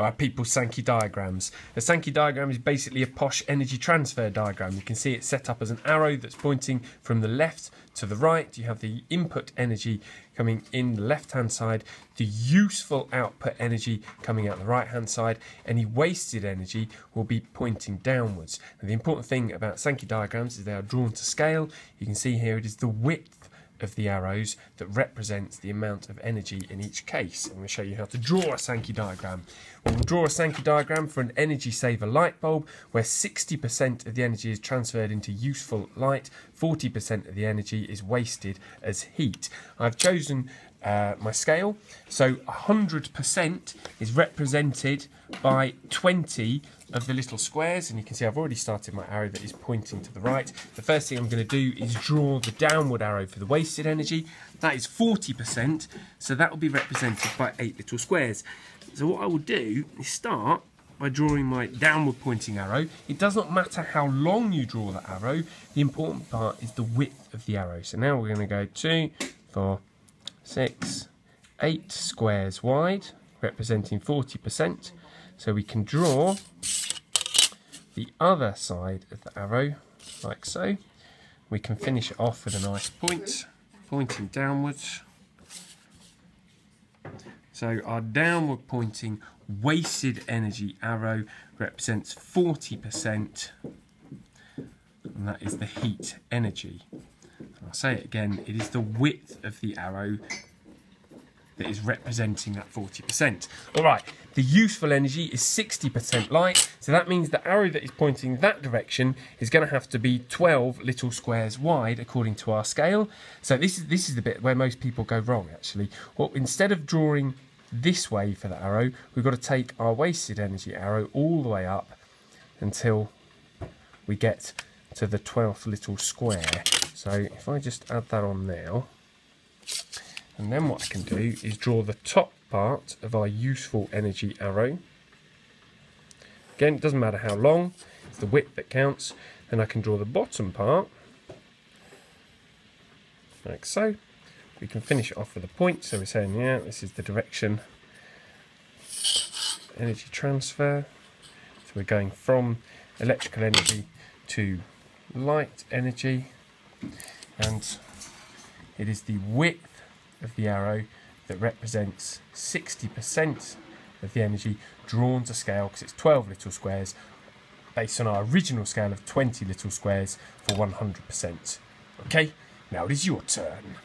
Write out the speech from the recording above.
uh, people's Sankey diagrams. A Sankey diagram is basically a posh energy transfer diagram. You can see it set up as an arrow that's pointing from the left to the right. You have the input energy coming in the left hand side, the useful output energy coming out the right hand side. Any wasted energy will be pointing downwards. And the important thing about Sankey diagrams is they are drawn to scale. You can see here it is the width of the arrows that represents the amount of energy in each case. I'm going to show you how to draw a Sankey diagram. We'll draw a Sankey diagram for an energy saver light bulb where 60% of the energy is transferred into useful light, 40% of the energy is wasted as heat. I've chosen uh, my scale. So 100% is represented by 20 of the little squares and you can see I've already started my arrow that is pointing to the right. The first thing I'm going to do is draw the downward arrow for the wasted energy. That is 40% so that will be represented by 8 little squares. So what I will do is start by drawing my downward pointing arrow. It does not matter how long you draw the arrow, the important part is the width of the arrow. So now we're going to go 2, 4, 6, 8 squares wide, representing 40%. So we can draw the other side of the arrow, like so. We can finish it off with a nice point, pointing downwards. So our downward pointing wasted energy arrow represents 40%, and that is the heat energy. I'll say it again, it is the width of the arrow that is representing that 40%. All right, the useful energy is 60% light, so that means the arrow that is pointing that direction is going to have to be 12 little squares wide according to our scale. So this is this is the bit where most people go wrong actually. Well, instead of drawing this way for the arrow, we've got to take our wasted energy arrow all the way up until we get to the 12th little square. So if I just add that on now, and then what I can do is draw the top part of our useful energy arrow. Again, it doesn't matter how long, it's the width that counts. Then I can draw the bottom part, like so. We can finish it off with a point, so we're saying, yeah, this is the direction energy transfer. So we're going from electrical energy to light energy, and it is the width of the arrow that represents 60% of the energy drawn to scale because it's 12 little squares based on our original scale of 20 little squares for 100%. Okay, now it is your turn.